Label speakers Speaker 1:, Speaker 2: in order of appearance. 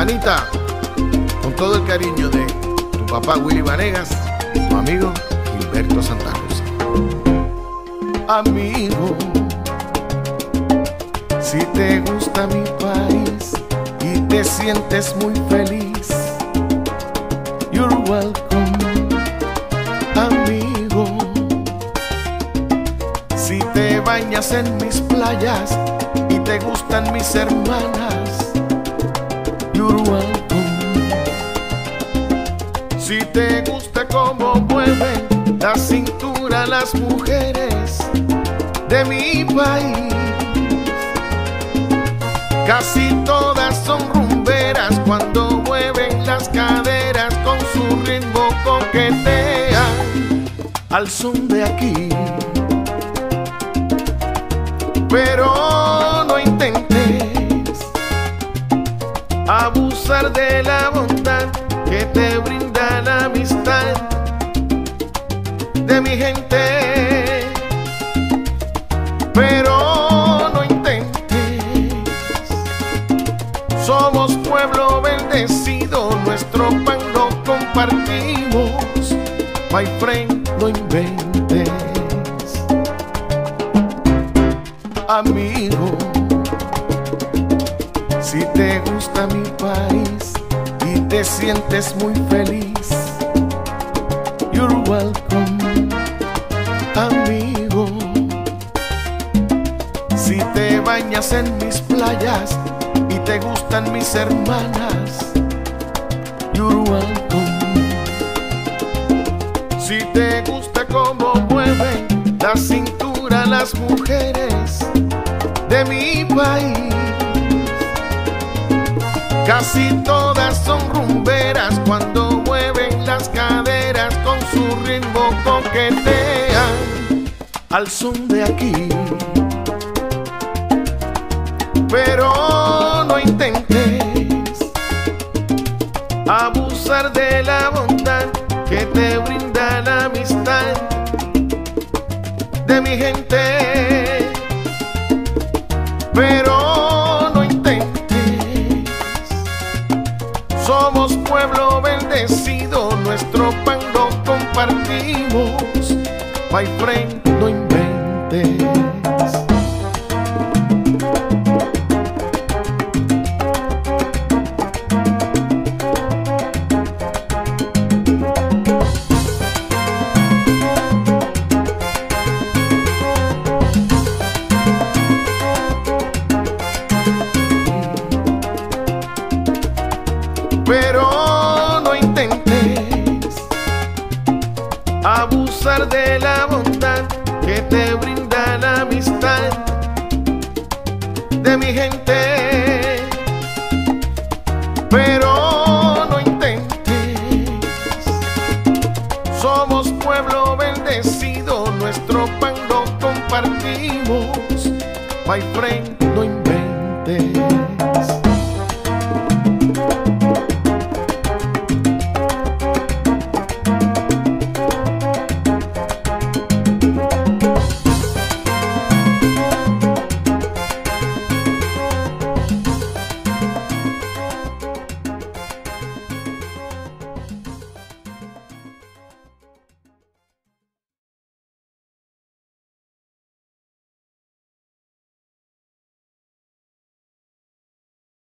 Speaker 1: Anita, con todo el cariño de tu papá Willy Vanegas tu amigo Gilberto Santa Rosa. Amigo, si te gusta mi país y te sientes muy feliz, you're welcome, amigo. Si te bañas en mis playas y te gustan mis hermanas, Si te gusta cómo mueven la cintura las mujeres de mi país, casi todas son rumberas cuando mueven las caderas con su ritmo coquetean al son de aquí. Pero abusar de la bondad que te brinda la amistad de mi gente. Pero no intentes, somos pueblo bendecido, nuestro pan lo compartimos. My friend, no inventes amigo. Si te gusta mi país y te sientes muy feliz, you're welcome, amigo. Si te bañas en mis playas y te gustan mis hermanas, you're welcome. Si te gusta cómo mueven la cintura las mujeres de mi país, casi todas son rumberas cuando mueven las caderas con su ritmo coquetean al son de aquí. Pero no intentes abusar de la bondad que te brinda la amistad de mi gente. My friend, no inventes. pero abusar de la bondad que te brinda la amistad de mi gente. Pero no intentes, somos pueblo bendecido, nuestro pan lo compartimos, my friend.